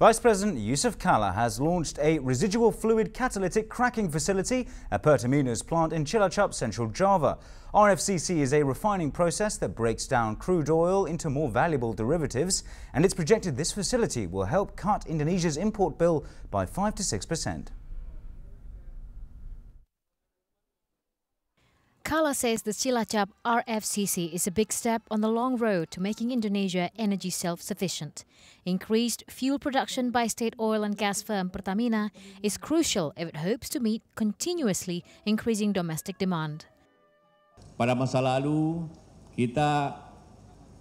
Vice President Jusuf Kalla has launched a residual fluid catalytic cracking facility at Pertamina's plant in Cilacap, Central Java. RFCC is a refining process that breaks down crude oil into more valuable derivatives, and it's projected this facility will help cut Indonesia's import bill by 5 to 6 percent. Kalla says the Cilacap RFCC is a big step on the long road to making Indonesia energy self-sufficient. Increased fuel production by state oil and gas firm Pertamina is crucial if it hopes to meet continuously increasing domestic demand. Pada masa lalu, kita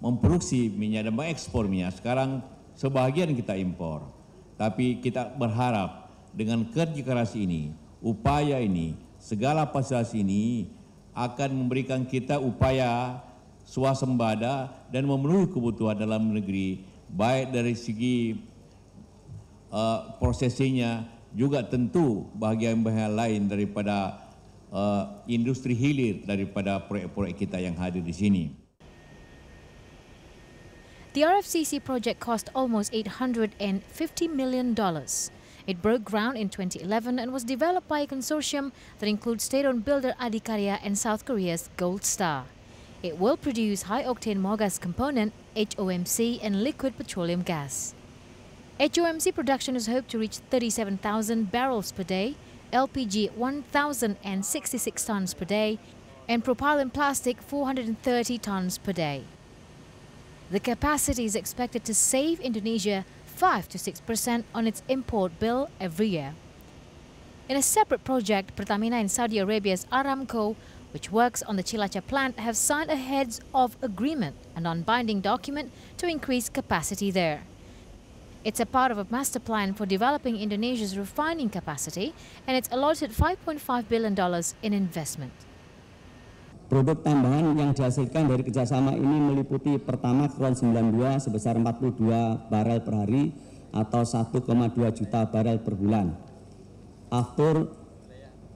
memproduksi minyak dan mengekspor minyak. Sekarang sebahagian kita impor. Tapi kita berharap dengan kerja keras ini, upaya ini, segala fasilitas ini akan memberikan kita upaya swasembada dan memenuhi kebutuhan dalam negeri baik dari segi uh, prosesinya juga tentu bahagian-bahagian lain daripada uh, industri hilir daripada proyek-proyek kita yang hadir di sini. The RFCC project cost almost $850 million. It broke ground in 2011 and was developed by a consortium that includes state-owned builder Adhi Karya and South Korea's Gold Star. It will produce high-octane mogas component, HOMC, and liquid petroleum gas. HOMC production is hoped to reach 37,000 barrels per day, LPG 1,066 tons per day, and propylene plastic 430 tons per day. The capacity is expected to save Indonesia 5 to 6% on its import bill every year. In a separate project, Pertamina and Saudi Arabia's Aramco, which works on the Cilacap plant, have signed a heads of agreement, a non-binding document to increase capacity there. It's a part of a master plan for developing Indonesia's refining capacity, and it's allotted $5.5 billion in investment. Produk tambahan yang dihasilkan dari kerjasama ini meliputi pertama Kron 92 sebesar 42 barel per hari atau 1,2 juta barel per bulan. Aftur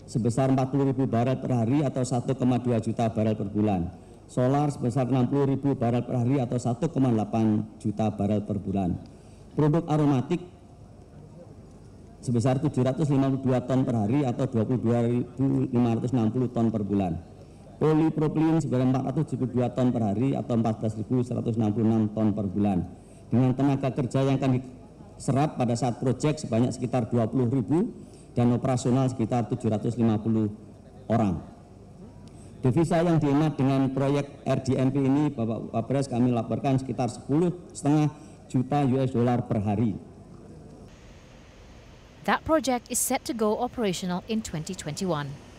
sebesar 40 ribu barel per hari atau 1,2 juta barel per bulan. Solar sebesar 60 ribu barel per hari atau 1,8 juta barel per bulan. Produk aromatik sebesar 752 ton per hari atau 22.560 ton per bulan polipropilin sebanyak 472 ton per hari atau 14.166 ton per bulan. Dengan tenaga kerja yang akan diserap pada saat proyek sebanyak sekitar 20 ribu dan operasional sekitar 750 orang. Devisa yang dihemat dengan proyek RDMP ini Bapak Wapres kami laporkan sekitar 10 setengah juta US dollar per hari. That project is set to go operational in 2021.